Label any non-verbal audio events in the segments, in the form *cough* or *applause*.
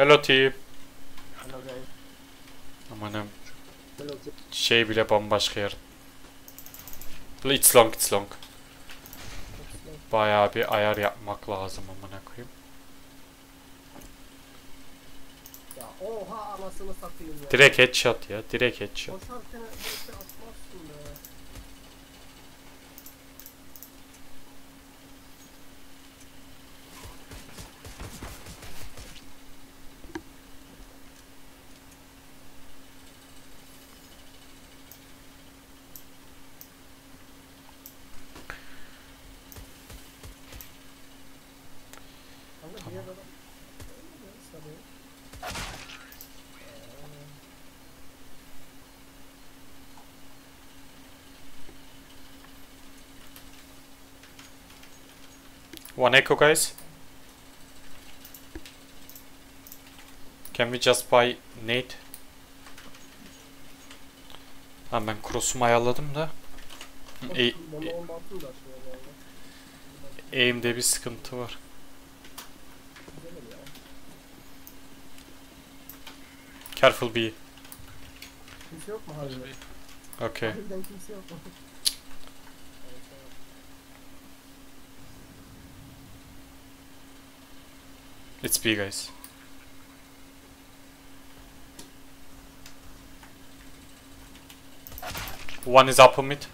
Hello team. Hello guys. Amanım Hello team. şey bile bambaşka yer. It's long it's long. Bayağı bir ayar yapmak lazım amına koyayım. Ya oha anasını satayım ya. Direkt headshot ya. Direkt headshot. Koşarken belki atmazsın be. Kanka diğer adam... Tabii. One echo guys. Can we just buy nade? Ha ben cross'umu ayarladım da. E, aim'de bir sıkıntı var. Careful B. Kimse yok mu harbiden? Okay. Harbiden kimse yok mu? It's B guys. One is upper mid.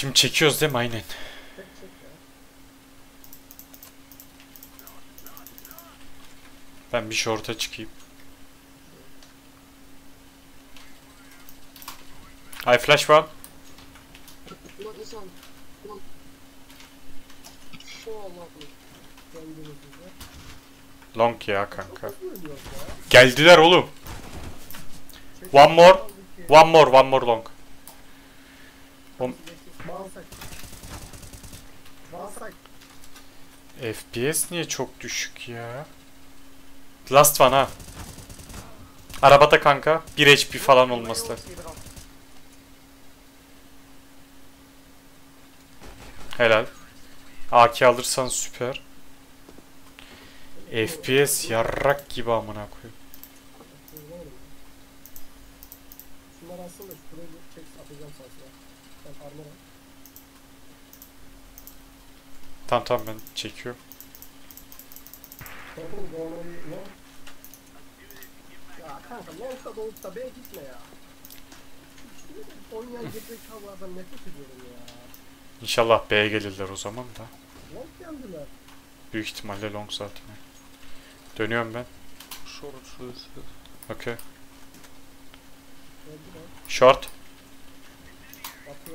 Şimdi çekiyoruz değil mi? Aynen. Ben bir short'a çıkayım. I flash bize. Long ya kanka. Geldiler oğlum. One more. One more, one more long. One. FPS niye çok düşük ya? Last one ha. Arabada kanka. 1 HP falan olması lazım. Helal. AK alırsan süper. FPS yarrak gibi amına koyayım. Şunlar aslında şurayı çek atacağım sana. Ben armor al. Tamam tamam ben çekiyorum. Ya kanka long'da dolup da B'ye gitme ya. Oynayan gerizekalılardan nefret ediyorum ya. İnşallah B'ye gelirler o zaman da. Long geldiler. Büyük ihtimalle long zaten. Dönüyorum ben. Short. Okay. Geldiler. Short.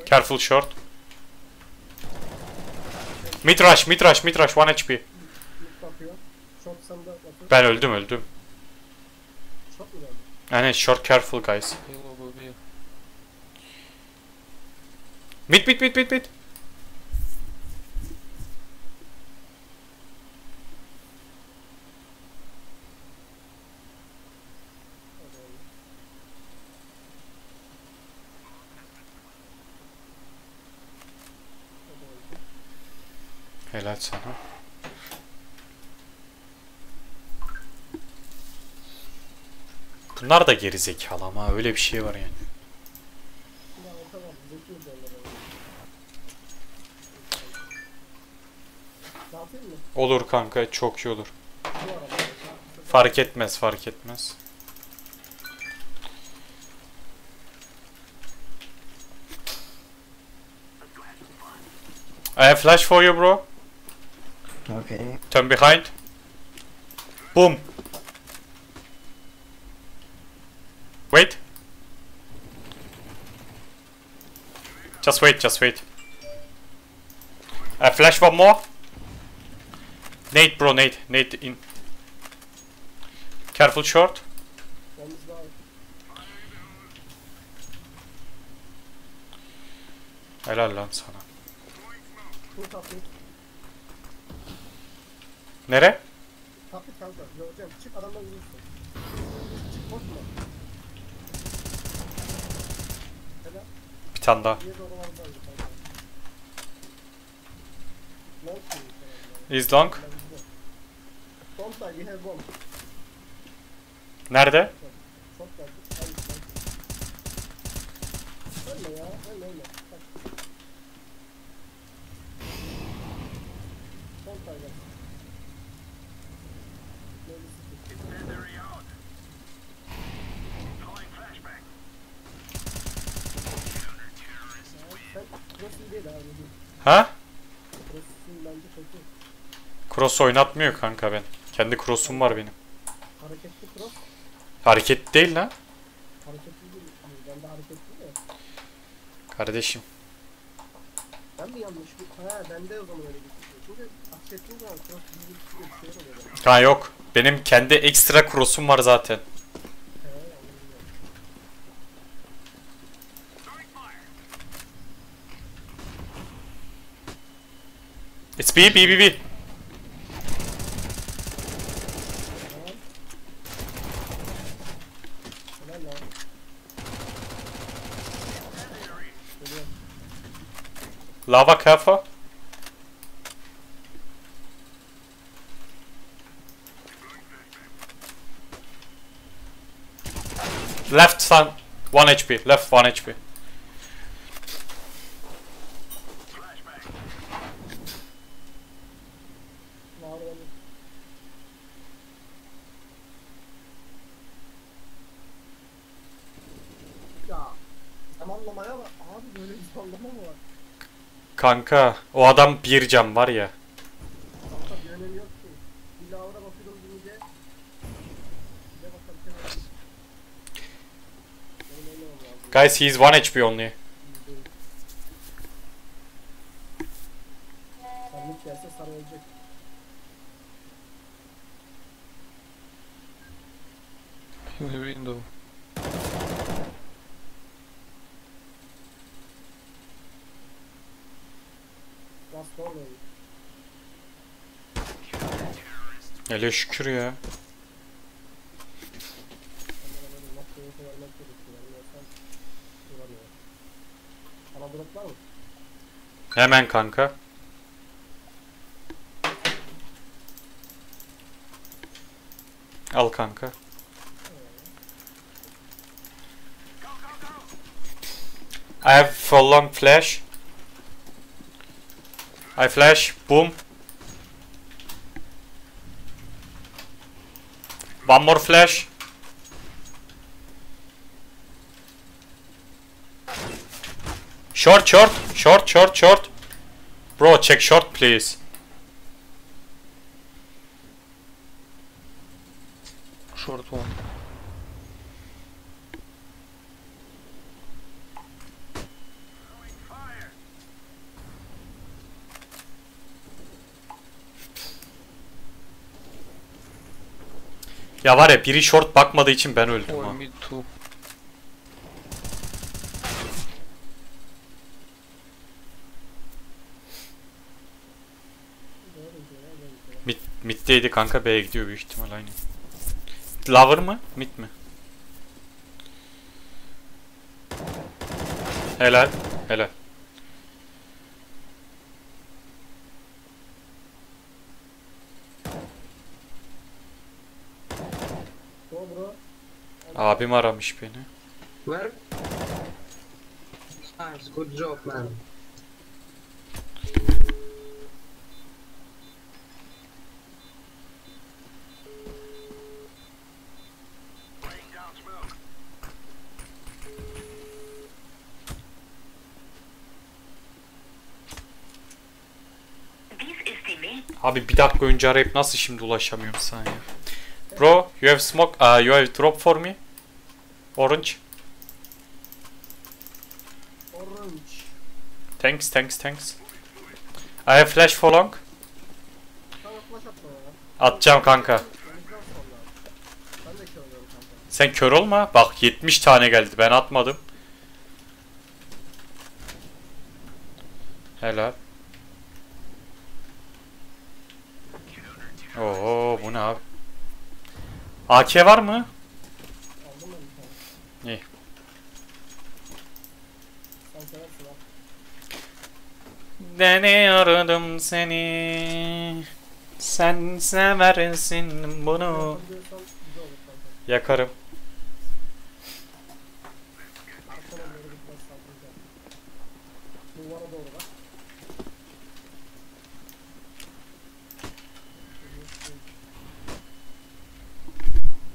Careful short. Rush, mid rush. 1 HP. Ben öldüm öldüm. Yani short careful guys. Mid mid mid mid mid. Hadi oğlum. Hadi oğlum. Helal sana. Bunlar da geri zekalı ama öyle bir şey var yani. Olur kanka çok iyi olur. Fark etmez fark etmez. I have flash for you bro. Okay. Turn behind. Boom. Wait. Just wait, just wait. Uh, flash one more. Nate bro, Nate. Nate in. Careful short. Yalnız daha Helal lan sana. Full taplit. Nere? Taplit kanka. Göreceğim. Çık adamdan vurursun. Çık korkma. Helal. Bir tane daha. Niye doğru var kanka? Long. Is long. Don't die, we have bomb. Nerede? Çok geldi. Ölme ya, ölme ölme. Bak. Don't die guys. Neydi sıkı? Sen cross iyi değil abi. Ha? Cross'un bence kötü. Cross oynatmıyor kanka ben. Kendi cross'um var benim. Hareketli cross. Hareket değil lan. Hareketli değil. Ben de hareketli de. Kardeşim. Ben mi yanlış. Ha bende o zaman öyle gözüküyor. Çünkü aksettiğim zaman cross bir şeyler oluyor. Ha yok. Benim kendi ekstra cross'um var zaten. It's B, B, B, B. Helal lan. Geliyor. Lava careful. Left sun. 1 HP. Left 1 HP. Ya bak. Abi böyle bir zamanlama mı var? Kanka o adam bir cam var ya. Kanka bir önemi yok ki. Bir lavra bakıyorum deyince. Bir de bakalım sen öyle. Benim oynamam lazım. Guys he is 1 HP only. İyi değil. Sarılık gelse sarı ölecek. In the window. Last Norway. Hele şükür ya. Onlara böyle not boyutu vermek gerekiyor. Vermiyorsan duramıyor. Bana drop var mı? Hemen kanka. Al kanka. I have for long flash. I flash. Boom. One more flash. Short, short, short, short, short. Bro, check short, please. Short one. Var ya biri short bakmadığı için ben öldüm ha. Mid, middeydi kanka B'ye gidiyor büyük ihtimal aynı. Lover mı? Mid mi? Helal. Helal. Go bro. Abim aramış beni. Where? Nice, good job, man. Abi bir dakika önce arayıp nasıl şimdi ulaşamıyorum sana ya? Bro, you have smoke, uh, you have drop for me? Orange. Orange. Thanks, thanks, thanks. I have flash for long. Atacağım kanka. Sen kör olma. Bak 70 tane geldi. Ben atmadım. Helal. Oo bu ne abi? AK var mı? Aldım ben bir tane. İyi. Sen seversin ha. Deniyordum seni. Sen seversin bunu. Yakarım.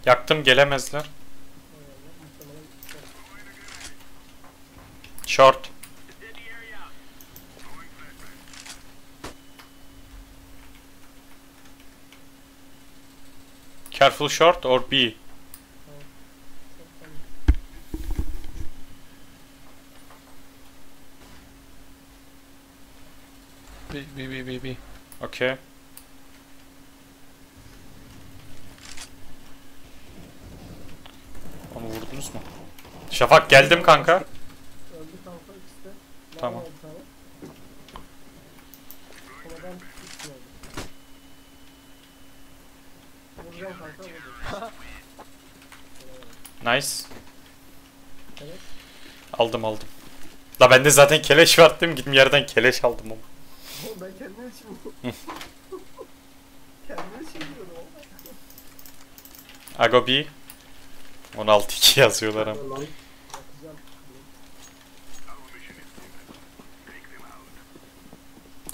Yaktım gelemezler. Short. Careful short or B. B, B, B, B, B. Okay. Onu vurdunuz mu? Şafak geldim kanka ikisi de. Var Tamam. mı bir tane? Sonradan üç mü oldu? Vuracağım kanka vurdum. Nice. Evet. Aldım aldım. La bende zaten keleş var değil mi? Gittim yerden keleş aldım ama. Ben kendim için *laughs* Kendim için diyorum ama. Ago B. 16-2 yazıyorlar ama.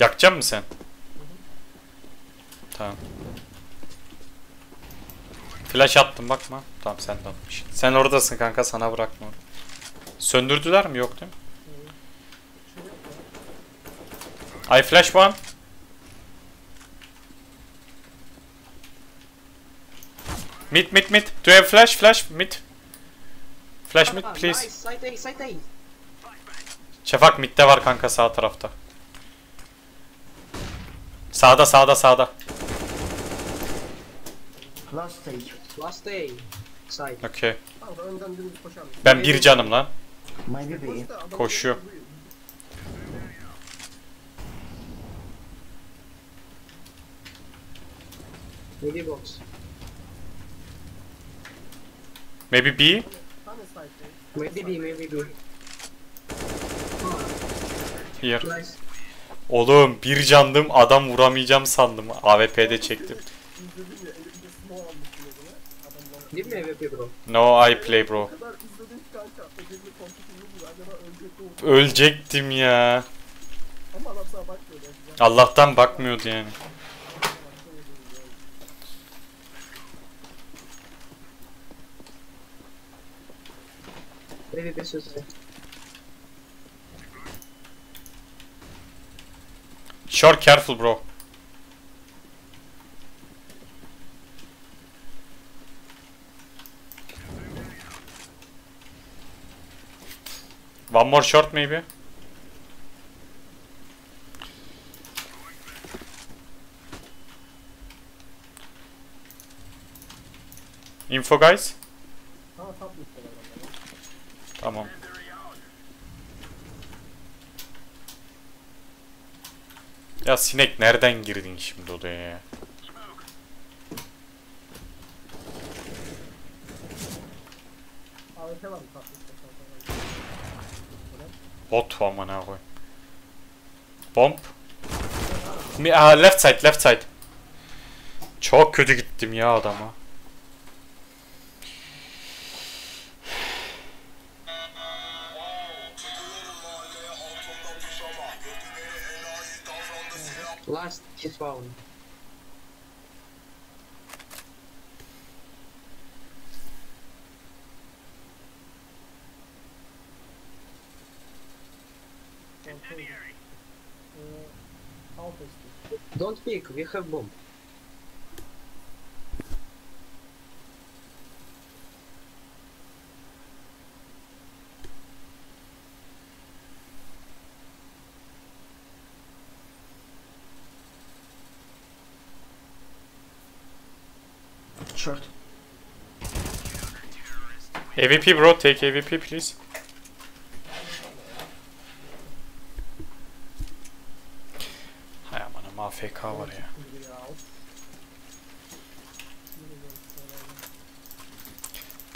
Yakacak mısın sen? Tamam. Flash attım bakma. Tamam sen de atmışsın. Sen oradasın kanka sana bırakma. Söndürdüler mi? Yok değil mi? I flash one. Mid mid mid. Do you have flash? Flash mid. Flash mid please. Nice, side A, side A. Şafak midde var kanka sağ tarafta. Sağda sağda sağda. Last stage. Last A. Side. Okey. Kanka önden dümdüz koşar mısın? Ben bir canım lan. Maybe. Koş da Koşuyor. vuruyor. Maybe box. Maybe B. Maybe B, maybe B. Here. Nice. Oğlum bir candım adam vuramayacağım sandım. AWP'de çektim. İzledim ya Give me AWP bro. No I play bro. mi? Ölecektim ya. Allah'tan bakmıyordu yani. B suicide. Short careful bro. One more short maybe. Info guys. Tamam. Ya sinek nereden girdin şimdi odaya ya? AWP var mı top mid'de kanka? Bot amına koy. Bomb. Mi Aa, left side, left side. Çok kötü gittim ya adama. Last he spawn. Don't peek, we have bomb. Черт. AVP, bro, take AVP, please. AFK var ya.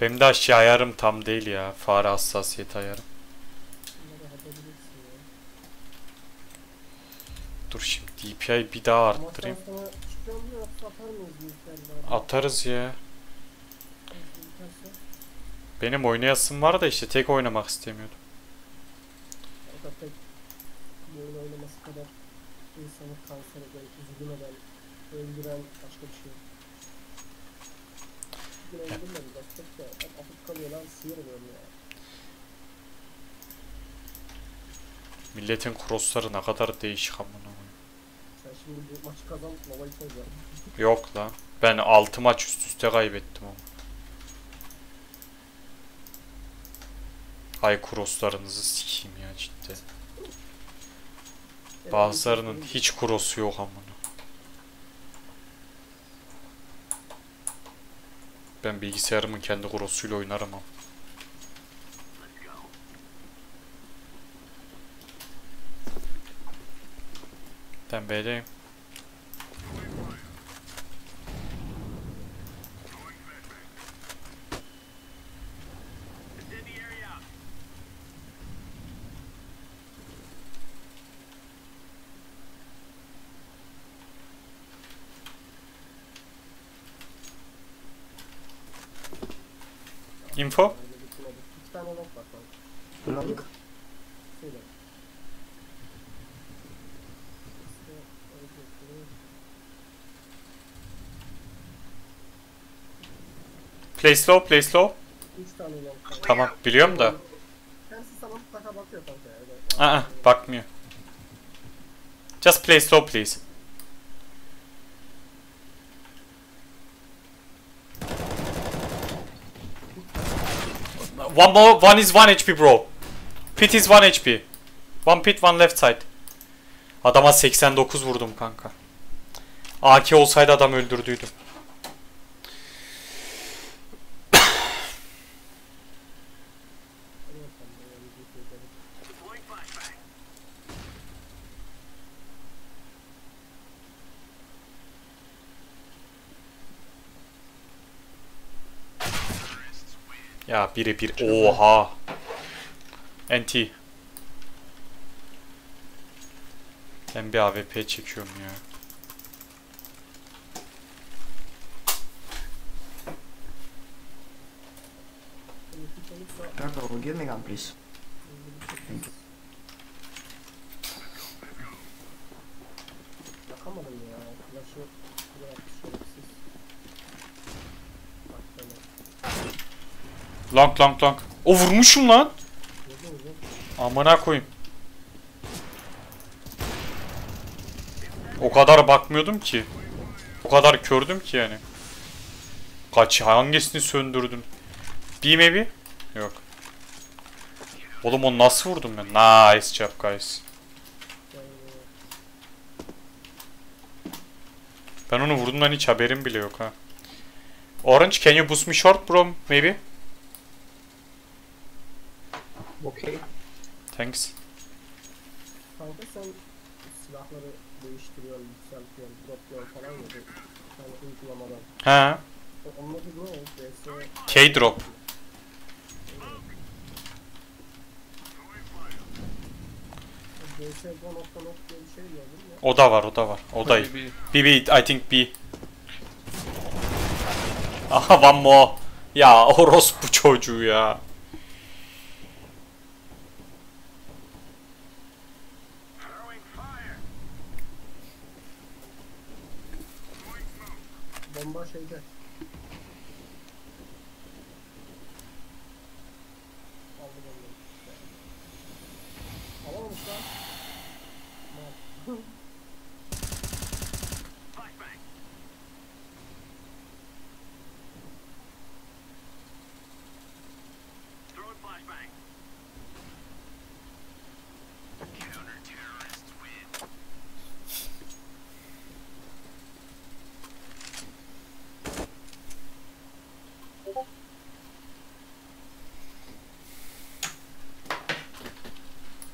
Benim de aşağı ayarım tam değil ya. Fare hassasiyeti ayarım. Dur şimdi DPI bir daha arttırayım. Atarız ya. Benim oynayasım var da işte tek oynamak istemiyordum. O da pek bu oynaması kadar insanı kanser eden, üzgün eden, öldüren başka bir şey. Bugün öldürmedi baktık da hep atıp kalıyor lan sinir oluyorum ya. Milletin crossları ne kadar değişik amına koyayım. Sen şimdi bu maçı kazan, Nova'yı koyacaksın. *laughs* Yok lan. Ben 6 maç üst üste kaybettim ama. Ay crosslarınızı sikeyim ya cidden. Bazılarının hiç cross'u yok amına. Ben bilgisayarımın kendi cross'uyla oynarım ama. Ben B'deyim. Info? İki tane Play slow, play slow. Tamam biliyorum da. Aa bakmıyor. Just play slow please. One more, one is 1 HP bro. Pit is 1 HP. One pit, one left side. Adama 89 vurdum kanka. AK olsaydı adam öldürdüydüm. Hadi bakalım, böyle bir şey yapalım. Ya biri bir oha. NT. Ben bir AWP çekiyorum ya. Purple, give me gun, please. Thank you. Yakamadım ya. Flash'ı buraya atmış şerefsiz. Bak böyle. Long long long. O vurmuşum lan. Amına koyayım. O kadar bakmıyordum ki. O kadar kördüm ki yani. Kaç hangisini söndürdüm? Bir maybe? Yok. Oğlum onu nasıl vurdum ben? Nice job guys. Ben onu vurduğumdan hiç haberim bile yok ha. Orange can you boost me short bro maybe? Okay. Thanks. Kanka sen silahları değiştiriyorsun, yükseltiyorsun, dropluyorsun falan ya. Sen uygulamadan. Ha. O- Onun adı ne o? DS... K-drop. Şey? O da var, o da var. O da. B, B, I think B. Aha one more. Ya orospu çocuğu ya. Bomba şeyde.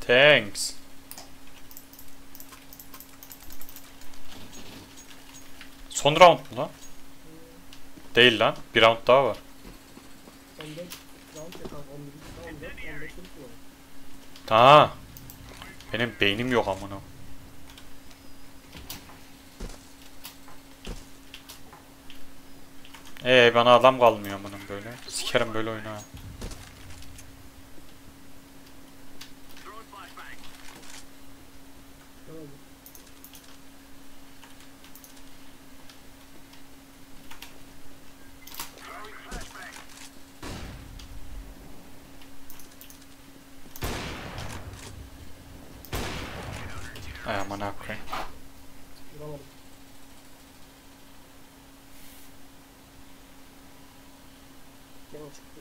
Thanks. Son round mu lan? Değil lan. Bir round daha var. 14 round ya kanka 11 14 15 mi? Ha. Benim beynim yok amına. Ee bana adam kalmıyor bunun böyle. Sikerim böyle oyunu ha. Ne oldu? Ay amına koyayım. Vuramadım. Gene çıktı.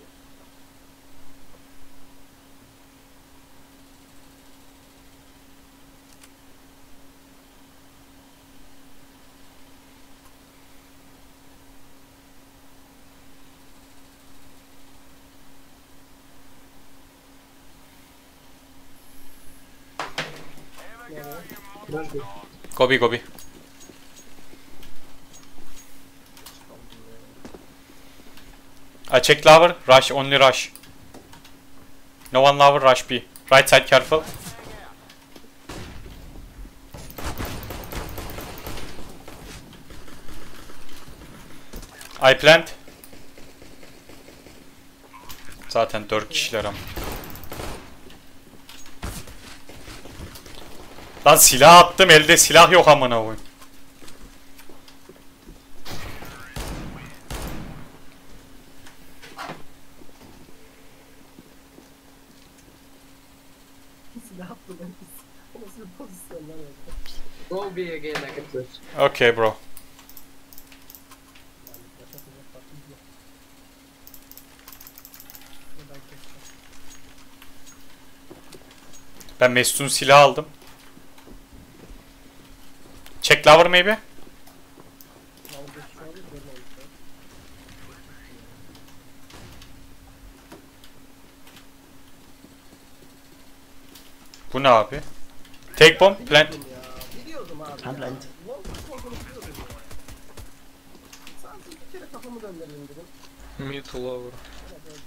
Nereye? Nerede? Gobi gobi. Lover. Rush only rush. No one lover rush B. Right side careful. I plant. Zaten 4 kişiler ama. Lan silah attım elde silah yok amına koyayım. Okay bro. Ben Mesut'un silah aldım. Check lover maybe? Bu ne abi? Take bomb plant. Biliyordum ya. Biliyordum abi I'm ya. blind. Long push olduğunu biliyordum ya. Sadece bir kere kafamı döndürdüm dedim. Mid lower. Evet, öyle.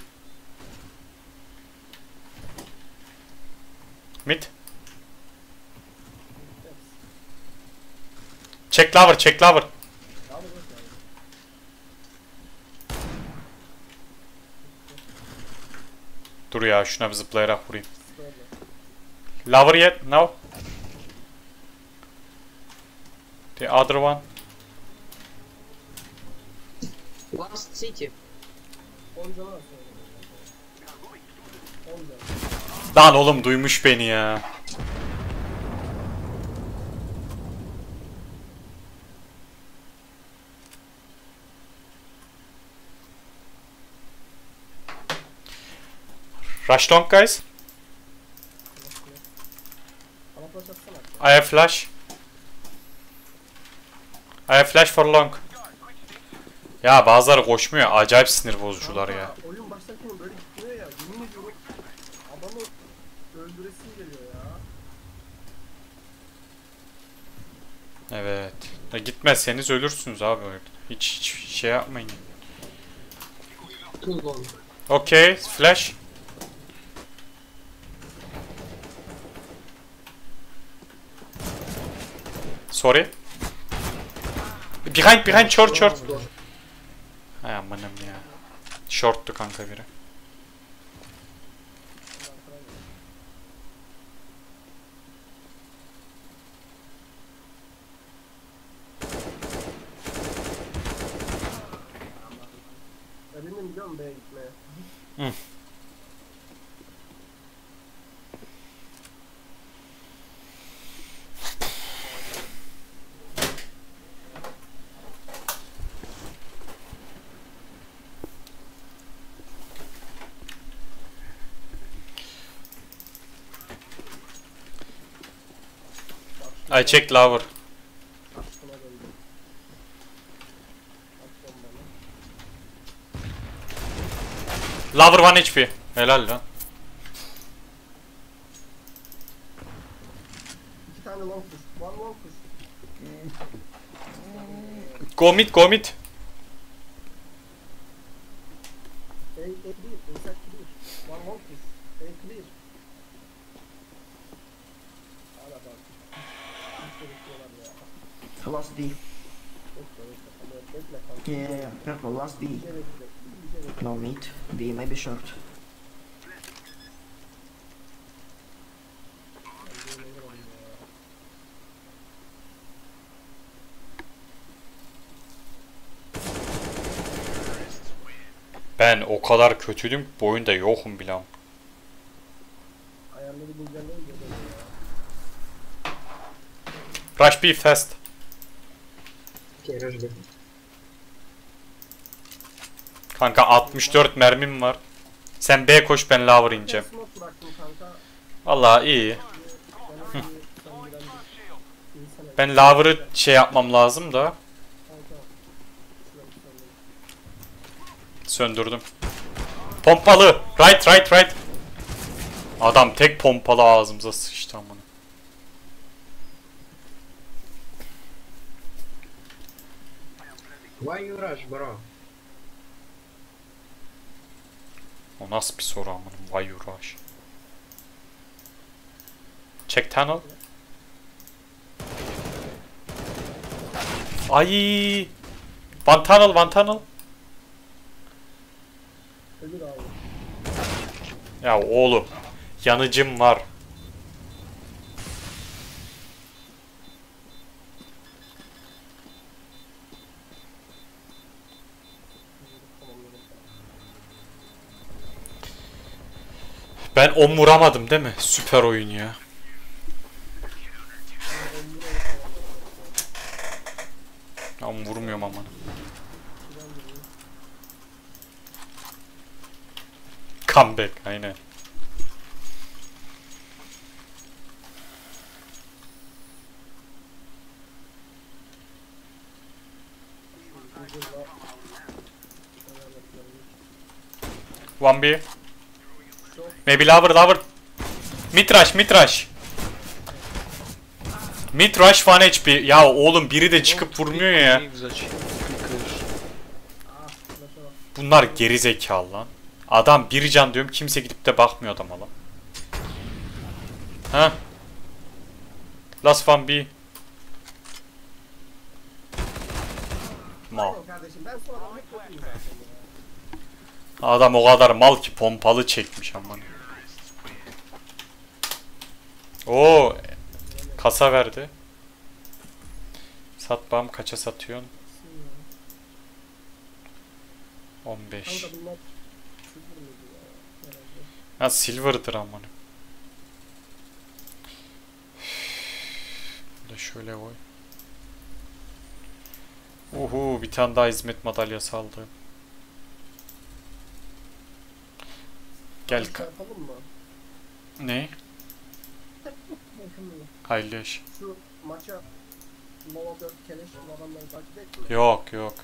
Mid. Evet. Check lover check lover. Dur ya şuna bir zıplayarak vurayım. Lover yet now. The other one. Last city. 10 canı var sonra. 10 can. Lan oğlum duymuş beni ya. Rush long guys. I have flash. I have flash for long. Ya bazıları koşmuyor. Acayip sinir bozucular ya. Oyun başlarken böyle gitmiyor ya. Yemin ediyorum adamı öldüresim geliyor ya. Evet. Ya gitmezseniz ölürsünüz abi. Hiç, hiç şey yapmayın. Okay, flash. Sorry. Behind, behind, short, short. Hay amanım ya. Shorttu kanka biri. Eminim biliyor musun B'ye gitmeye? I checked lower. Lover 1 HP. Helal lan. İki tane long push. One long push. Go mid, go mid. Hey, hey, clear. Inside clear. One long push. Hey, clear. D. İyice bekle. İyice bekle. No mid. B, maybe short. Ben o kadar kötüydüm ki bu oyunda yokum bile. Rush B fast. Kanka 64 mermim var. Sen B koş ben lower ineceğim. Vallahi iyi. Ben lower'ı şey yapmam lazım da. Söndürdüm. Pompalı. Right right right. Adam tek pompalı ağzımıza sıçtı amına. Why you rush, bro? O nasıl bir soru amına? Why you rush? Check tunnel. Ay. One tunnel, one tunnel. Ya oğlum. Yanıcım var. Ben on vuramadım değil mi? Süper oyun ya. On vurmuyorum aman. Comeback aynen. One B. Maybe lover lover. Rush. Mid rush one HP. Ya oğlum biri de çıkıp vurmuyor ya. Bunlar geri zekalı lan. Adam bir can diyorum kimse gidip de bakmıyor adama lan. Ha? Last one B. Mal. Adam o kadar mal ki pompalı çekmiş aman. Oo, kasa verdi. Sat bam kaça satıyorsun? 15. Kanka bunlar sıfır mıydı ya? Herhalde. Ha silver'dır. Bir de şöyle koy. Uhu bir tane daha hizmet madalyası aldım. Gel Şey ne? Bakın mı? Hayırlı yaş. Şu maça Nova 4 keleş adamları takip etmiyor. Yok yok.